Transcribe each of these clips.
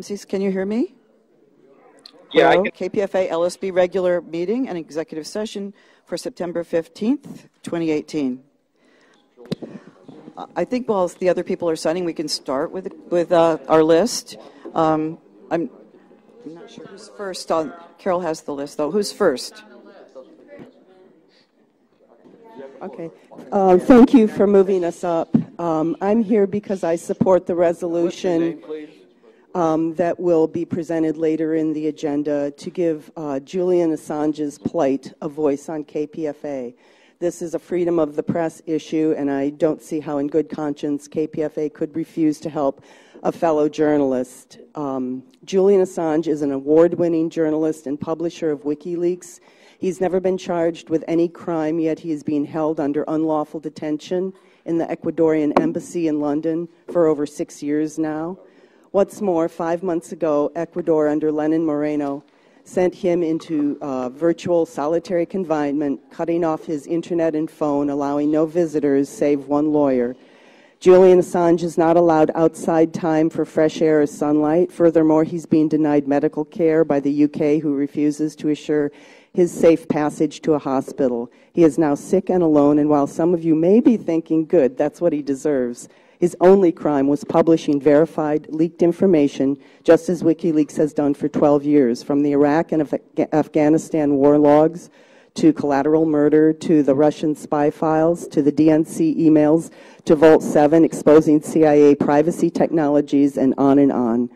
Can you hear me? Yeah, I Hello, can- KPFA LSB regular meeting and executive session for September 15th, 2018. Uh, I think while the other people are signing, we can start with, with uh, our list. Um, I'm, I'm not sure who's first on, Carol has the list though. Who's first? Okay. Uh, Thank you for moving us up. Um, I'm here because I support the resolution um, that will be presented later in the agenda to give uh, Julian Assange's plight a voice on KPFA. This is a freedom of the press issue, and I don't see how, in good conscience, KPFA could refuse to help a fellow journalist. Um, Julian Assange is an award winning journalist and publisher of WikiLeaks. He's never been charged with any crime, yet he is being held under unlawful detention in the Ecuadorian embassy in London for over six years now. What's more, five months ago, Ecuador, under Lenin Moreno, sent him into uh, virtual solitary confinement, cutting off his internet and phone, allowing no visitors save one lawyer. Julian Assange is not allowed outside time for fresh air or sunlight. Furthermore, he's being denied medical care by the UK, who refuses to assure his safe passage to a hospital. He is now sick and alone, and while some of you may be thinking, good, that's what he deserves, his only crime was publishing verified, leaked information, just as WikiLeaks has done for 12 years, from the Iraq and Af- Afghanistan war logs to collateral murder, to the Russian spy files, to the DNC emails, to Vault 7 exposing CIA privacy technologies, and on and on.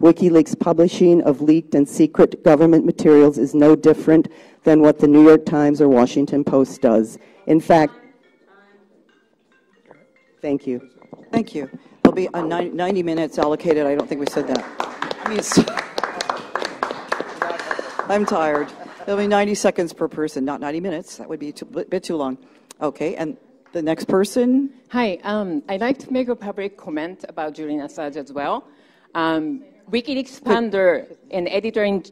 WikiLeaks' publishing of leaked and secret government materials is no different than what the New York Times or Washington Post does. In fact, thank you. Thank you. There'll be a 90 minutes allocated. I don't think we said that. I mean, I'm tired. There'll be 90 seconds per person, not 90 minutes. That would be a bit too long. Okay, and the next person? Hi, um, I'd like to make a public comment about Julian Assange as well. Um, WikiLeaks founder and editor in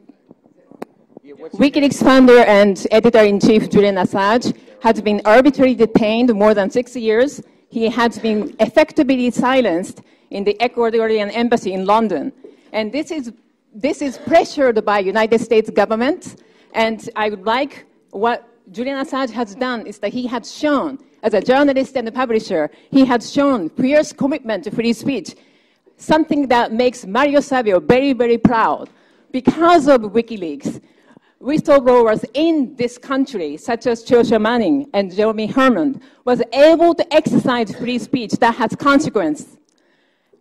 WikiLeaks founder and editor in chief Julian Assange has been arbitrarily detained more than six years. He has been effectively silenced in the Ecuadorian embassy in London, and this is this is pressured by United States government. And I would like what Julian Assange has done is that he has shown, as a journalist and a publisher, he has shown fierce commitment to free speech, something that makes Mario Savio very, very proud. Because of WikiLeaks, whistleblowers in this country, such as Joshua Manning and Jeremy Herman, was able to exercise free speech that has consequence.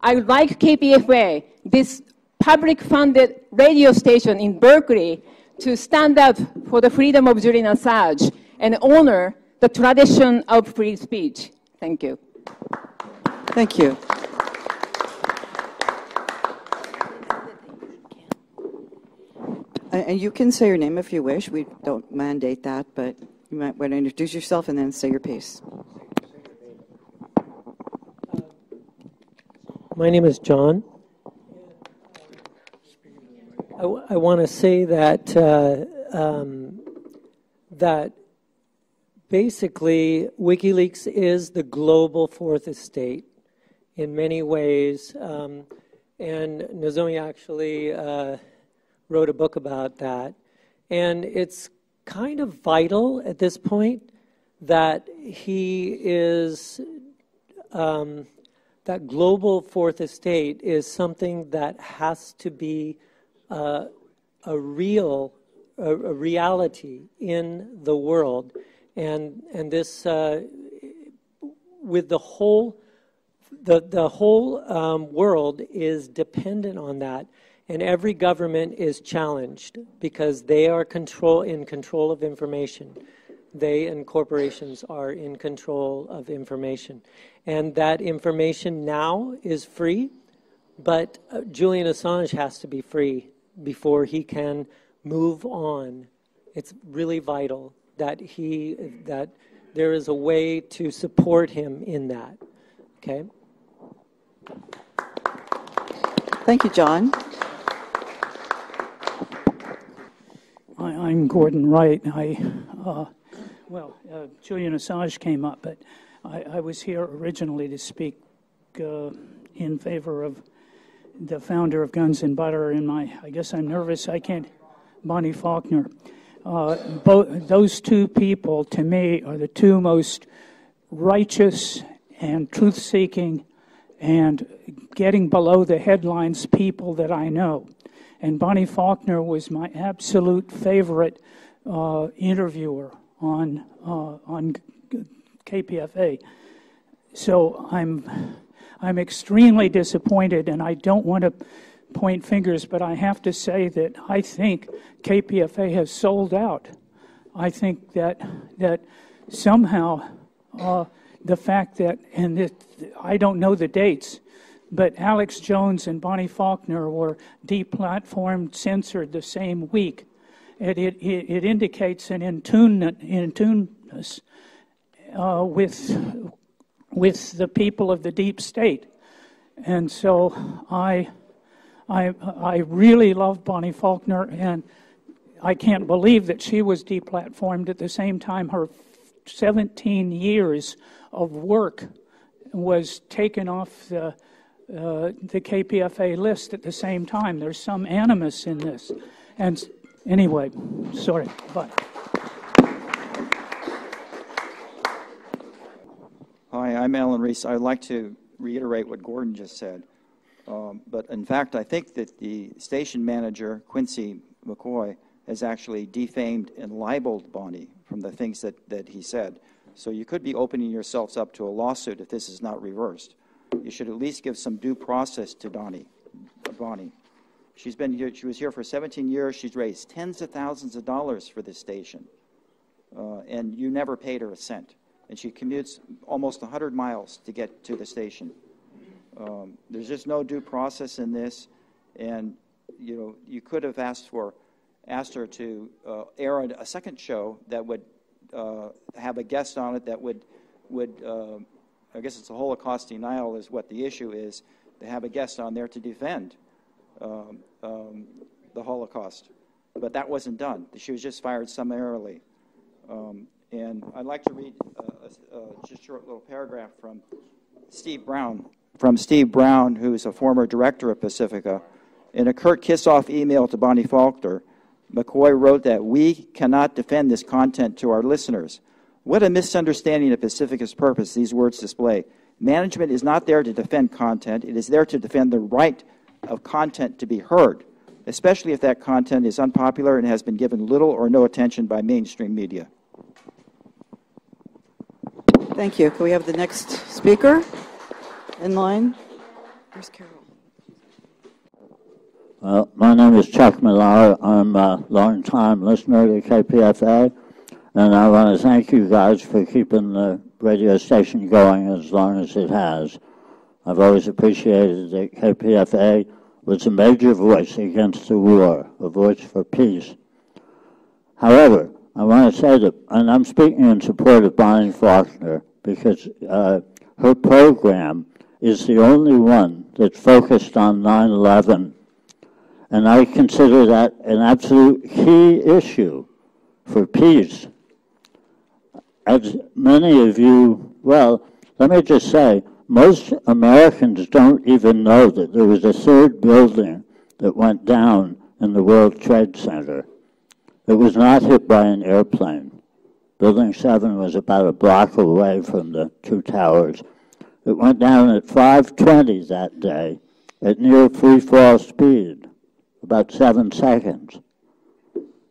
I would like KPFA, this public-funded radio station in Berkeley, to stand up for the freedom of Julian Assange and honor the tradition of free speech. Thank you. Thank you. And you can say your name if you wish. We don't mandate that, but you might want to introduce yourself and then say your piece. My name is John. I, want to say that uh, um, that basically WikiLeaks is the global fourth estate in many ways, um, and Nozomi actually uh, wrote a book about that, and it's kind of vital at this point that he is. Um, that global fourth estate is something that has to be uh, a real a, a, reality in the world and and this uh, with the whole the the whole um, world is dependent on that and every government is challenged because they are control in control of information they and corporations are in control of information. And that information now is free, but uh, Julian Assange has to be free before he can move on. It's really vital that he that there is a way to support him in that. Okay? Thank you, John. I, I'm Gordon Wright. I uh, well, uh, Julian Assange came up, but I, I was here originally to speak uh, in favor of the founder of Guns and Butter, and my, I guess I'm nervous, I can't, Bonnie Faulkner. Uh, those two people, to me, are the two most righteous and truth seeking and getting below the headlines people that I know. And Bonnie Faulkner was my absolute favorite uh, interviewer on, uh, on KPFA. So I'm, I'm extremely disappointed, and I don't want to point fingers, but I have to say that I think KPFA has sold out. I think that that somehow uh, the fact that and I don't know the dates, but Alex Jones and Bonnie Faulkner were deplatformed, censored the same week. It, it, it indicates an in tuneness uh, with with the people of the deep state, and so I I, I really love Bonnie Faulkner, and I can't believe that she was deplatformed at the same time her 17 years of work was taken off the, uh, the KPFA list at the same time. There's some animus in this. And anyway, sorry, but. Hi, I'm Allan Rees. I'd like to reiterate what Gordon just said. Um, but in fact, I think that the station manager, Quincy McCoy, has actually defamed and libeled Bonnie from the things that, that he said. So you could be opening yourselves up to a lawsuit if this is not reversed. You should at least give some due process to Donnie, Bonnie. She's been here, she was here for 17 years. She's raised tens of thousands of dollars for this station. Uh, and you never paid her a cent. And she commutes almost 100 miles to get to the station. Um, there's just no due process in this, and you know you could have asked for asked her to uh, air a, second show that would uh, have a guest on it that would would uh, I guess it's a Holocaust denial is what the issue is to have a guest on there to defend um, um, the Holocaust, but that wasn't done. She was just fired summarily. Um, and I'd like to read uh, a, just a short little paragraph from Steve Brown, from Steve Brown, who's a former director of Pacifica. In a curt Kissoff email to Bonnie Faulkner, McCoy wrote that we cannot defend this content to our listeners. What a misunderstanding of Pacifica's purpose these words display. Management is not there to defend content, it is there to defend the right of content to be heard, especially if that content is unpopular and has been given little or no attention by mainstream media. Thank you. Can we have the next speaker? in line? Where's Carol? Well, my name is Chuck Millar. I'm a long-time listener to KPFA, and I want to thank you guys for keeping the radio station going as long as it has. I've always appreciated that KPFA was a major voice against the war, a voice for peace. However, I want to say that, and I'm speaking in support of Bonnie Faulkner, because uh, her program is the only one that focused on 9 11. And I consider that an absolute key issue for peace. As many of you, well, let me just say, most Americans don't even know that there was a third building that went down in the World Trade Center. It was not hit by an airplane. Building 7 was about a block away from the two towers. It went down at 520 that day at near free fall speed, about seven seconds.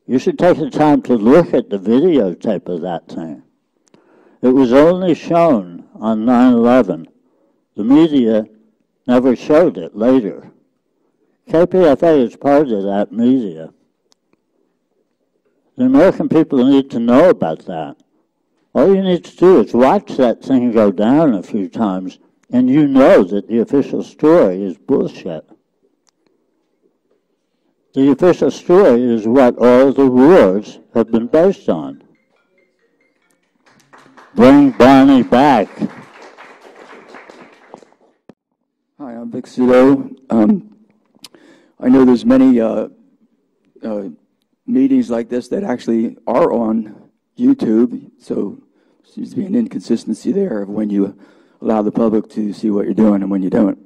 You should take the time to look at the videotape of that thing. It was only shown on 9 11. The media never showed it later. KPFA is part of that media. The American people need to know about that. All you need to do is watch that thing go down a few times, and you know that the official story is bullshit. The official story is what all the wars have been based on. Bring Bonnie back. Hi, I'm Vic Sadot. Um, I know there's many uh, uh, meetings like this that actually are on YouTube, so seems to be an inconsistency there of when you allow the public to see what you're doing and when you don't.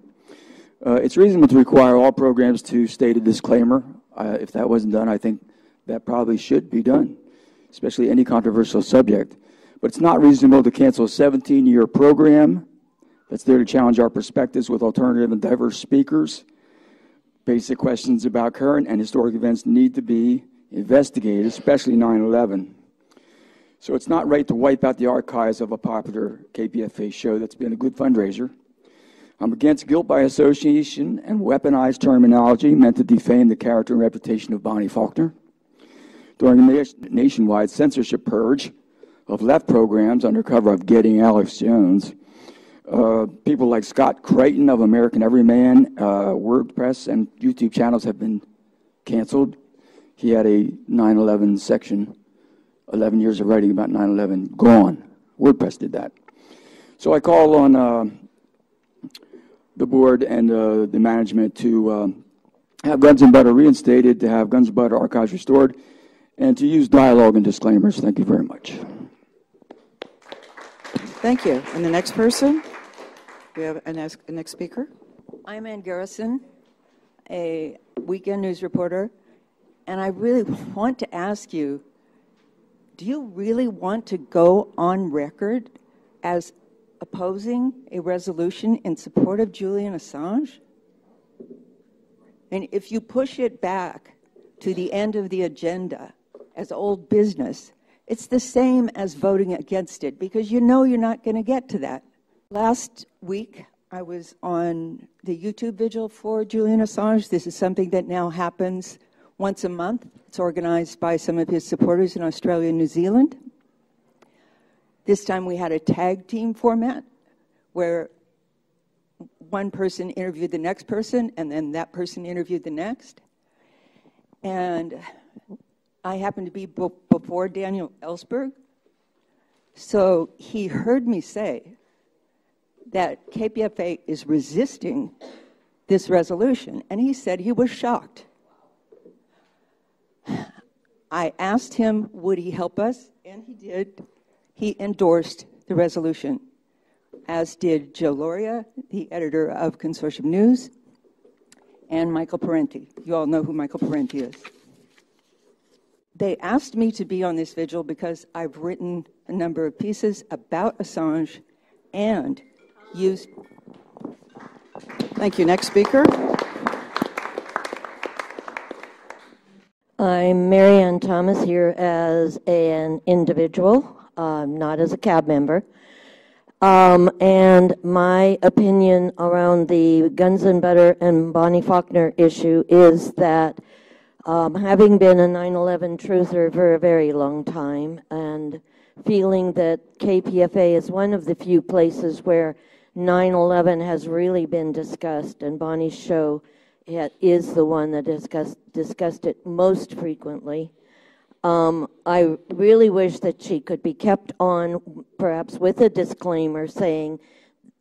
Uh, it's reasonable to require all programs to state a disclaimer. Uh, if that wasn't done, I think that probably should be done, especially any controversial subject. But it's not reasonable to cancel a 17 year program that's there to challenge our perspectives with alternative and diverse speakers. Basic questions about current and historic events need to be investigated, especially 9 11. So it's not right to wipe out the archives of a popular KPFA show that's been a good fundraiser. I'm against guilt by association and weaponized terminology meant to defame the character and reputation of Bonnie Faulkner. During a nationwide censorship purge of left programs under cover of Getting Alex Jones, uh, people like Scott Creighton of American Everyman, uh, WordPress, and YouTube channels have been canceled. He had a 9 11 section, 11 years of writing about 9 11, gone. WordPress did that. So I call on uh, the board and uh, the management to uh, have Guns and Butter reinstated, to have Guns and Butter archives restored, and to use dialogue and disclaimers. Thank you very much. Thank you. And the next person? We have a next, speaker. I'm Ann Garrison, a weekend news reporter, and I really want to ask you do you really want to go on record as opposing a resolution in support of Julian Assange? And if you push it back to the end of the agenda as old business, it's the same as voting against it because you know you're not going to get to that. Last week, I was on the YouTube vigil for Julian Assange. This is something that now happens once a month. It's organized by some of his supporters in Australia and New Zealand. This time we had a tag team format where one person interviewed the next person and then that person interviewed the next. And I happened to be before Daniel Ellsberg. So he heard me say that KPFA is resisting this resolution, and he said he was shocked. I asked him, would he help us? And he did. He endorsed the resolution, as did Joe Lauria, the editor of Consortium News, and Michael Parenti. You all know who Michael Parenti is. They asked me to be on this vigil because I've written a number of pieces about Assange and used. Thank you. Next speaker. I'm Mary Ann Thomas here as an individual, um, not as a CAB member. Um, and my opinion around the Guns and Butter and Bonnie Faulkner issue is that um, having been a 9 11 truther for a very long time and feeling that KPFA is one of the few places where 9 11 has really been discussed, and Bonnie's show is the one that discussed, discussed it most frequently. Um, I really wish that she could be kept on, perhaps with a disclaimer saying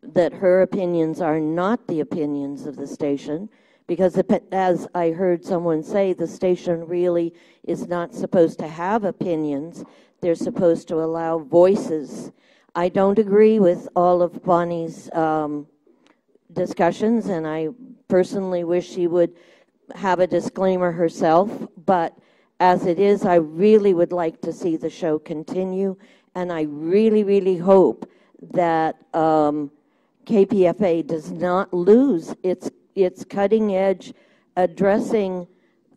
that her opinions are not the opinions of the station, because as I heard someone say, the station really is not supposed to have opinions, they're supposed to allow voices. I don't agree with all of Bonnie's um, discussions, and I personally wish she would have a disclaimer herself. But as it is, I really would like to see the show continue, and I really, really hope that um, KPFA does not lose its its cutting edge, addressing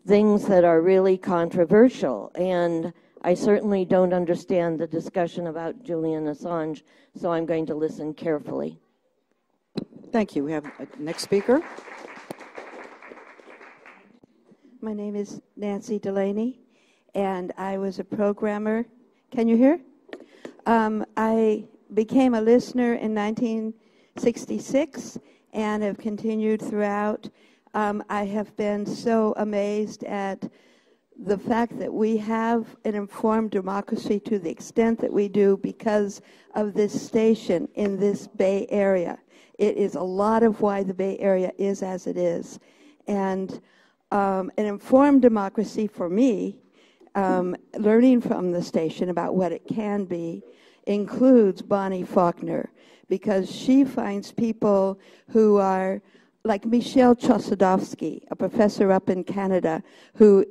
things that are really controversial. And I certainly don't understand the discussion about Julian Assange, so I'm going to listen carefully. Thank you. We have a next speaker. My name is Nancy Delaney, and I was a programmer. Can you hear? Um, I became a listener in 1966 and have continued throughout. Um, I have been so amazed at the fact that we have an informed democracy to the extent that we do because of this station in this Bay Area. It is a lot of why the Bay Area is as it is. And um, an informed democracy for me, um, learning from the station about what it can be, includes Bonnie Faulkner because she finds people who are like Michel Chossudovsky, a professor up in Canada, who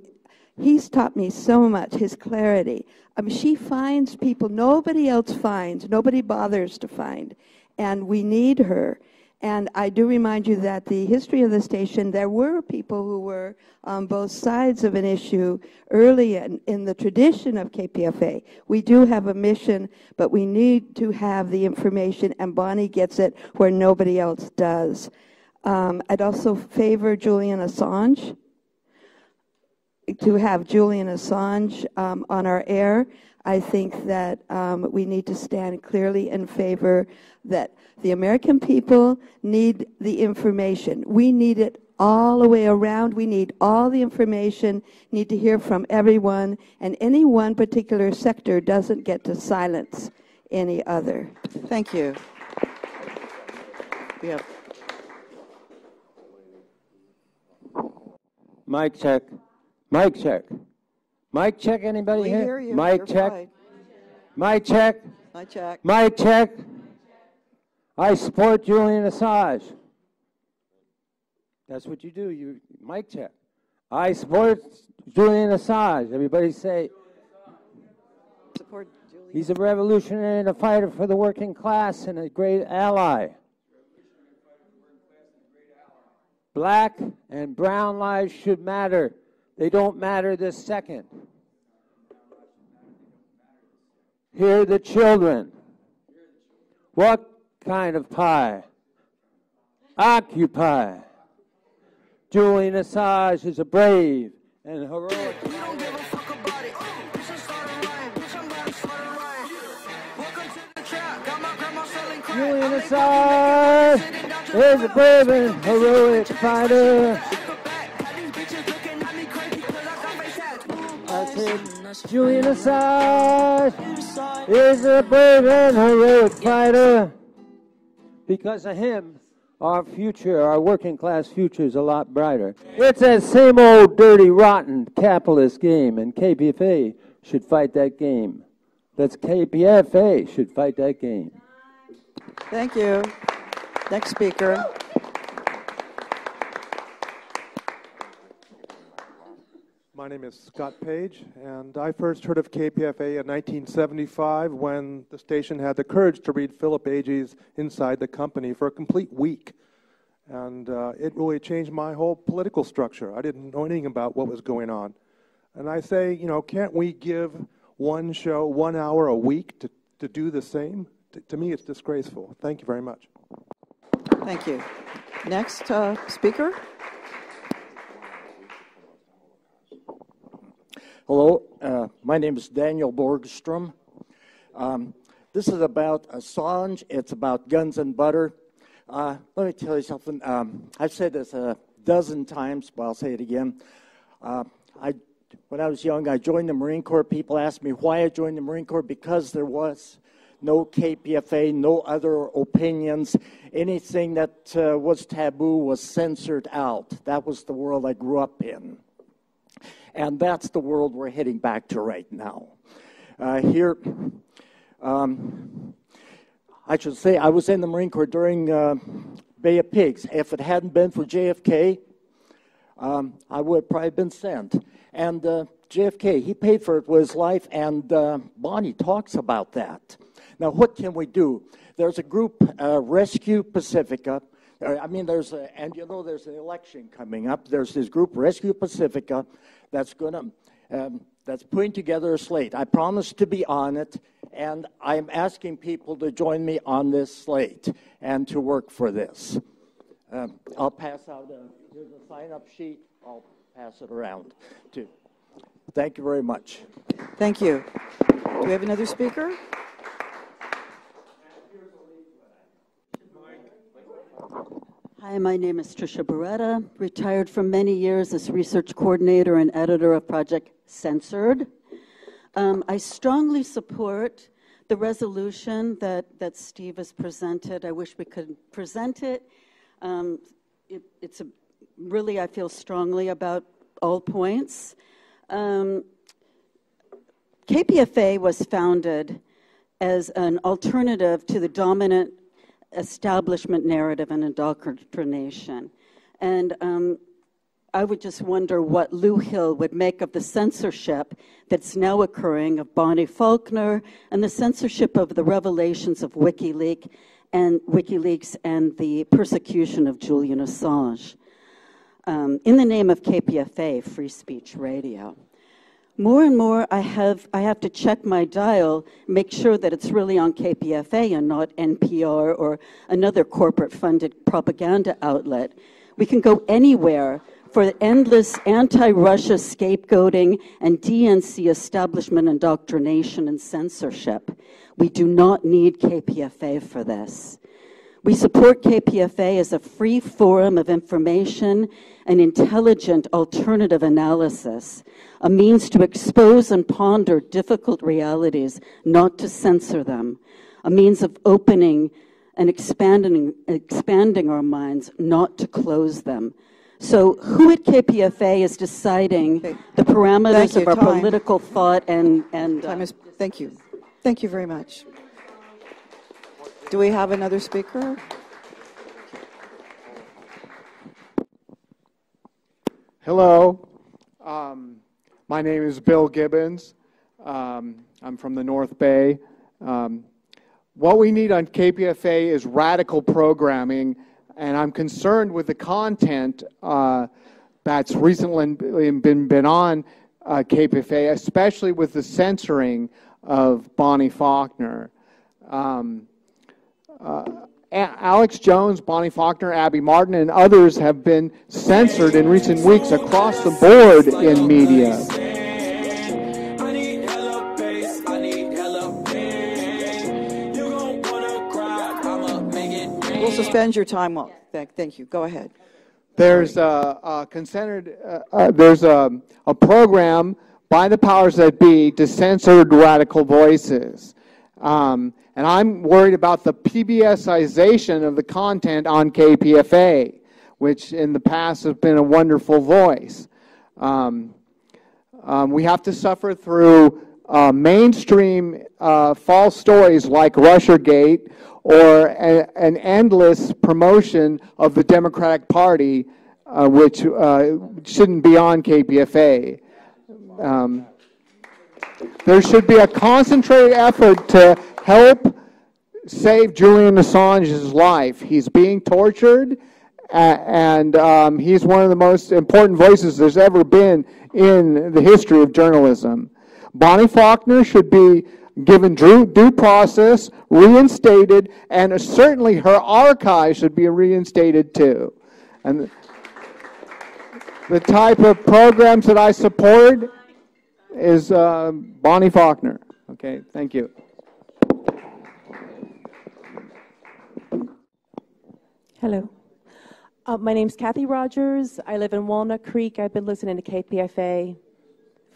he's taught me so much, his clarity. I mean, she finds people nobody else finds, nobody bothers to find, and we need her. And I do remind you that the history of the station, there were people who were on both sides of an issue early in, in the tradition of KPFA. We do have a mission, but we need to have the information, and Bonnie gets it where nobody else does. Um, I'd also favor Julian Assange to have Julian Assange um, on our air. I think that um, we need to stand clearly in favor that the American people need the information. We need it all the way around. We need all the information, need to hear from everyone, and any one particular sector doesn't get to silence any other. Thank you. We have Mic check. Mic check. Mic check. Anybody We here? hear you. Mic You're check. fine. Mic check. I check. Mic check. I support Julian Assange. That's what you do. You mic check. I support Julian Assange. Everybody say Support Julian. he's a revolutionary and a fighter for the working class and a great ally. Black and brown lives should matter. They don't matter this second. Hear the children. What kind of pie? Occupy. Julian Assange is a brave and heroic. Julian Assange is a brave and heroic fighter. I said, Julian Assange is a brave and heroic fighter. Because of him, our future, our working class future is a lot brighter. It's that same old dirty, rotten capitalist game, and KPFA should fight that game. That's KPFA should fight that game. Thank you. Next speaker. My name is Scott Page, and I first heard of KPFA in 1975 when the station had the courage to read Philip Agee's Inside the Company for a complete week. And uh, it really changed my whole political structure. I didn't know anything about what was going on. And I say, you know, can't we give one show one hour a week to, to do the same? T- to me, it's disgraceful. Thank you very much. Thank you. Next uh, speaker. Hello, uh, my name is Daniel Borgstrom. Um, this is about Assange. It's about guns and butter. Uh, let me tell you something. Um, I've said this a dozen times, but I'll say it again. Uh, I, when I was young, I joined the Marine Corps. People asked me why I joined the Marine Corps because there was no KPFA, no other opinions. Anything that uh, was taboo was censored out. That was the world I grew up in. And that's the world we're heading back to right now. Uh, here, um, I should say, I was in the Marine Corps during uh, Bay of Pigs. If it hadn't been for JFK, um, I would have probably been sent. And uh, JFK, he paid for it with his life, and uh, Bonnie talks about that. Now, what can we do? There's a group, uh, Rescue Pacifica. Uh, I mean, there's a, and you know, there's an election coming up. There's this group, Rescue Pacifica, that's going to, um, that's putting together a slate. I promise to be on it, and I'm asking people to join me on this slate and to work for this. Um, I'll pass out a, here's a sign-up sheet. I'll pass it around too. Thank you very much. Thank you. Do we have another speaker? Hi, my name is Tricia Baretta, retired from many years as research coordinator and editor of Project Censored. Um, I strongly support the resolution that, that Steve has presented. I wish we could present it. Um, it it's a, really, I feel strongly about all points. Um, KPFA was founded as an alternative to the dominant establishment narrative and indoctrination. And um, I would just wonder what Lew Hill would make of the censorship that's now occurring of Bonnie Faulkner and the censorship of the revelations of WikiLeaks and WikiLeaks and the persecution of Julian Assange. Um, in the name of KPFA, Free Speech Radio. More and more, I have, I have to check my dial, make sure that it's really on KPFA and not NPR or another corporate funded propaganda outlet. We can go anywhere for endless anti Russia scapegoating and DNC establishment indoctrination and censorship. We do not need KPFA for this. We support KPFA as a free forum of information and intelligent alternative analysis, a means to expose and ponder difficult realities, not to censor them, a means of opening and expanding, expanding our minds, not to close them. So, who at KPFA is deciding okay. the parameters of our Time. political thought and and? Uh, is, thank you, thank you very much. Do we have another speaker? Hello, um, my name is Bill Gibbons. Um, I'm from the North Bay. Um, what we need on KPFA is radical programming and I'm concerned with the content uh, that's recently been, been on uh, KPFA, especially with the censoring of Bonnie Faulkner. Um, Alex Jones, Bonnie Faulkner, Abby Martin, and others have been censored in recent weeks across the board in media. We'll suspend your time. Well, thank, thank you. Go ahead. There's a, a consented, uh, uh, there's a, a program by the powers that be to censor radical voices. Um, and I'm worried about the PBSization of the content on KPFA, which in the past has been a wonderful voice. Um, um, we have to suffer through uh, mainstream uh, false stories like Russiagate or a, an endless promotion of the Democratic Party, uh, which uh, shouldn't be on KPFA. Um, there should be a concentrated effort to help save Julian Assange's life. He's being tortured, and um, he's one of the most important voices there's ever been in the history of journalism. Bonnie Faulkner should be given due process, reinstated, and certainly her archive should be reinstated too. And the type of programs that I support is uh, Bonnie Faulkner. Okay, thank you. Hello. Uh, my name's Kathy Rogers. I live in Walnut Creek. I've been listening to KPFA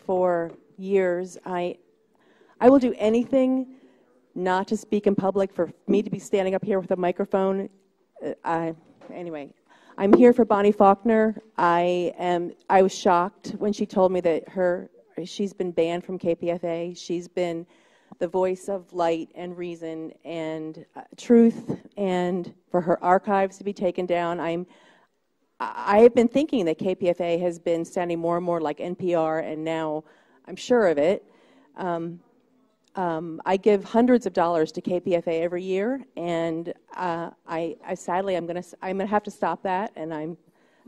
for years. I I will do anything not to speak in public, for me to be standing up here with a microphone. Uh, I, anyway, I'm here for Bonnie Faulkner. I am. I was shocked when she told me that her she's been banned from KPFA. She's been the voice of light and reason and uh, truth, and for her archives to be taken down. I'm. I have been thinking that KPFA has been sounding more and more like NPR, and now I'm sure of it. Um, um, I give hundreds of dollars to KPFA every year, and uh, I, I, sadly I'm to I'm to have to stop that, and I'm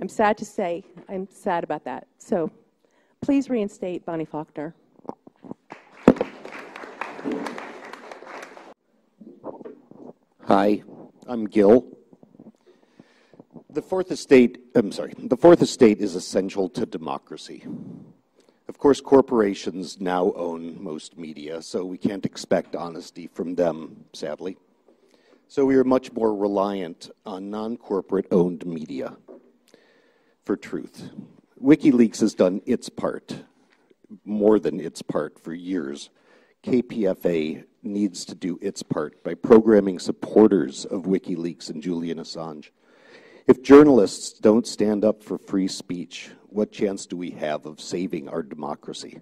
I'm sad to say I'm sad about that. So, please reinstate Bonnie Faulkner. Hi, I'm Gil. The fourth estate, I'm sorry, the fourth estate is essential to democracy. Of course, corporations now own most media, so we can't expect honesty from them, sadly. So we are much more reliant on non corporate owned media for truth. WikiLeaks has done its part, more than its part, for years. KPFA needs to do its part by programming supporters of WikiLeaks and Julian Assange. If journalists don't stand up for free speech, what chance do we have of saving our democracy?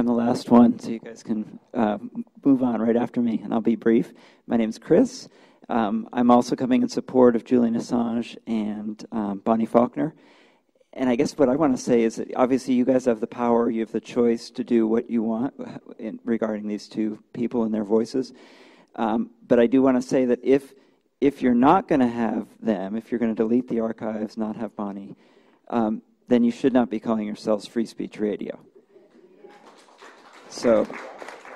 I'm the last one, so you guys can uh, move on right after me, and I'll be brief. My name is Chris. Um, I'm also coming in support of Julian Assange and um, Bonnie Faulkner. And I guess what I want to say is that obviously you guys have the power, you have the choice to do what you want in, regarding these two people and their voices. Um, but I do want to say that if if you're not going to have them, if you're going to delete the archives, not have Bonnie, um, then you should not be calling yourselves Free Speech Radio. So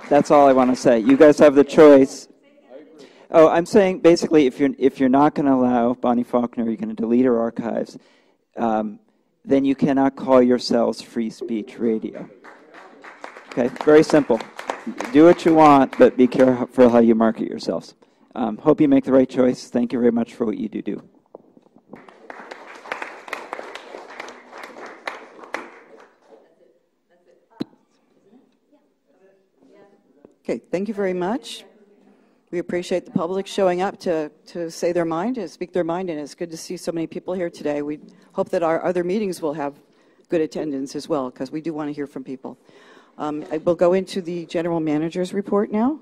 that's all I want to say. You guys have the choice. Oh, I'm saying basically, if you're if you're not going to allow Bonnie Faulkner, you're going to delete her archives, um, then you cannot call yourselves Free Speech Radio. Okay, very simple. Do what you want, but be careful how you market yourselves. Um, hope you make the right choice. Thank you very much for what you do do. Okay, thank you very much. We appreciate the public showing up to, to say their mind, and speak their mind, and it's good to see so many people here today. We hope that our other meetings will have good attendance as well, because we do want to hear from people. Um, I will go into the general manager's report now.